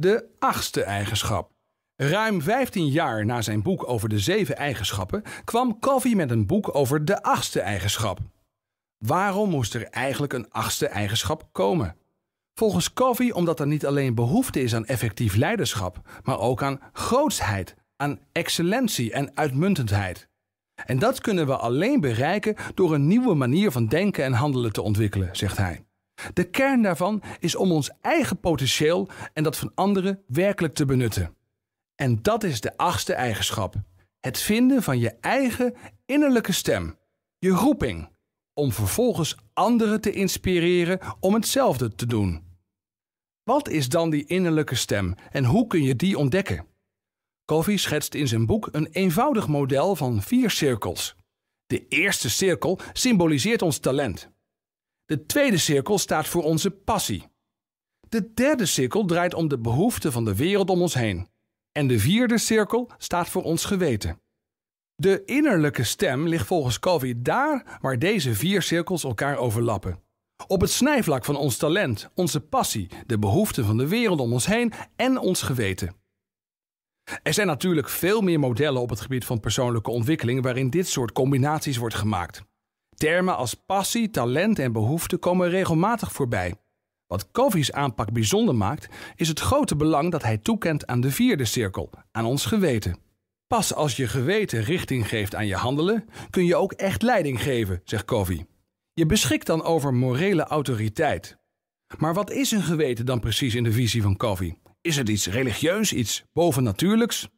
De achtste eigenschap. Ruim 15 jaar na zijn boek over de zeven eigenschappen kwam Covey met een boek over de achtste eigenschap. Waarom moest er eigenlijk een achtste eigenschap komen? Volgens Covey omdat er niet alleen behoefte is aan effectief leiderschap, maar ook aan grootsheid, aan excellentie en uitmuntendheid. En dat kunnen we alleen bereiken door een nieuwe manier van denken en handelen te ontwikkelen, zegt hij. De kern daarvan is om ons eigen potentieel en dat van anderen werkelijk te benutten. En dat is de achtste eigenschap: het vinden van je eigen innerlijke stem, je roeping, om vervolgens anderen te inspireren om hetzelfde te doen. Wat is dan die innerlijke stem en hoe kun je die ontdekken? Covey schetst in zijn boek een eenvoudig model van vier cirkels. De eerste cirkel symboliseert ons talent. De tweede cirkel staat voor onze passie. De derde cirkel draait om de behoeften van de wereld om ons heen. En de vierde cirkel staat voor ons geweten. De innerlijke stem ligt volgens Covey daar waar deze vier cirkels elkaar overlappen. Op het snijvlak van ons talent, onze passie, de behoeften van de wereld om ons heen en ons geweten. Er zijn natuurlijk veel meer modellen op het gebied van persoonlijke ontwikkeling waarin dit soort combinaties wordt gemaakt. Termen als passie, talent en behoefte komen regelmatig voorbij. Wat Covey's aanpak bijzonder maakt, is het grote belang dat hij toekent aan de vierde cirkel, aan ons geweten. Pas als je geweten richting geeft aan je handelen, kun je ook echt leiding geven, zegt Covey. Je beschikt dan over morele autoriteit. Maar wat is een geweten dan precies in de visie van Covey? Is het iets religieus, iets bovennatuurlijks?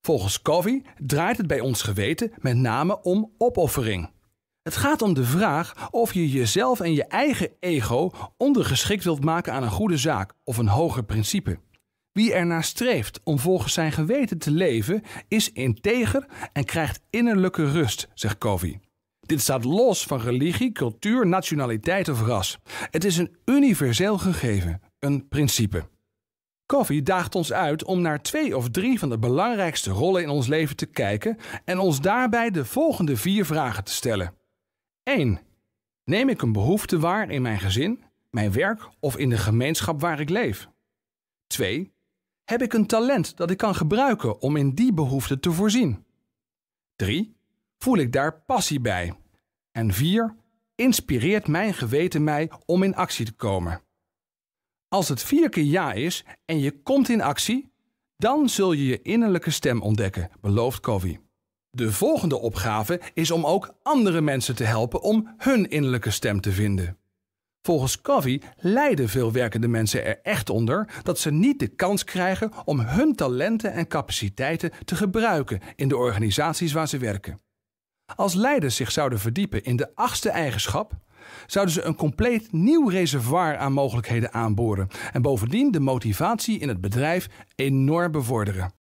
Volgens Covey draait het bij ons geweten met name om opoffering. Het gaat om de vraag of je jezelf en je eigen ego ondergeschikt wilt maken aan een goede zaak of een hoger principe. Wie ernaar streeft om volgens zijn geweten te leven, is integer en krijgt innerlijke rust, zegt Covey. Dit staat los van religie, cultuur, nationaliteit of ras. Het is een universeel gegeven, een principe. Covey daagt ons uit om naar twee of drie van de belangrijkste rollen in ons leven te kijken en ons daarbij de volgende vier vragen te stellen. 1. Neem ik een behoefte waar in mijn gezin, mijn werk of in de gemeenschap waar ik leef? 2. Heb ik een talent dat ik kan gebruiken om in die behoefte te voorzien? 3. Voel ik daar passie bij? En 4. Inspireert mijn geweten mij om in actie te komen? Als het vier keer ja is en je komt in actie, dan zul je je innerlijke stem ontdekken, belooft Covey. De volgende opgave is om ook andere mensen te helpen om hun innerlijke stem te vinden. Volgens Covey lijden veel werkende mensen er echt onder dat ze niet de kans krijgen om hun talenten en capaciteiten te gebruiken in de organisaties waar ze werken. Als leiders zich zouden verdiepen in de achtste eigenschap, zouden ze een compleet nieuw reservoir aan mogelijkheden aanboren en bovendien de motivatie in het bedrijf enorm bevorderen.